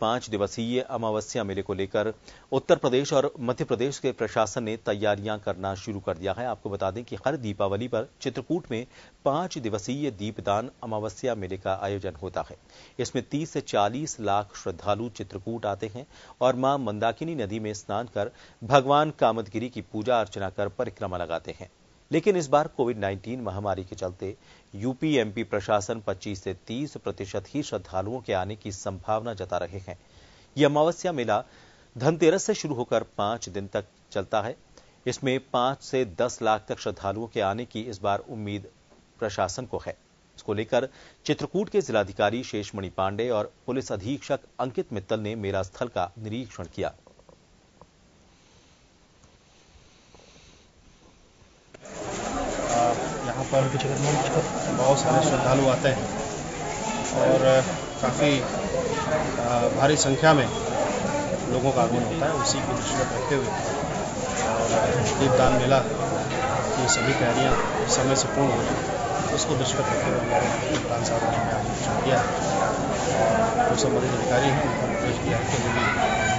पाँच दिवसीय अमावस्या मेले को लेकर उत्तर प्रदेश और मध्य प्रदेश के प्रशासन ने तैयारियाँ करना शुरू कर दिया है। आपको बता दें कि हर दीपावली पर चित्रकूट में पाँच दिवसीय दीपदान अमावस्या मेले का आयोजन होता है। इसमें 30 से 40 लाख श्रद्धालु चित्रकूट आते हैं और माँ मंदाकिनी नदी में स्नान कर भगवान कामदगिरी की पूजा अर्चना कर परिक्रमा लगाते हैं। लेकिन इस बार कोविड 19 महामारी के चलते यूपी एमपी प्रशासन 25 से 30 प्रतिशत ही श्रद्धालुओं के आने की संभावना जता रहे हैं। यह अमावस्या मेला धनतेरस से शुरू होकर पाँच दिन तक चलता है। इसमें पाँच से दस लाख तक श्रद्धालुओं के आने की इस बार उम्मीद प्रशासन को है। इसको लेकर चित्रकूट के जिलाधिकारी शेषमणि पांडे और पुलिस अधीक्षक अंकित मित्तल ने मेला स्थल का निरीक्षण किया। यहाँ पर बहुत सारे श्रद्धालु आते हैं और काफ़ी भारी संख्या में लोगों का आगमन होता है उसी की दृष्टिगत रखते हुए। दीपदान मेला की सभी तैयारियाँ समय से पूर्ण हो उसको दृष्टिगत रखते हुए हमारे कप्तान साहब ने किया। है और जो संबंधित अधिकारी हैं, उनको निर्देश दिया है कि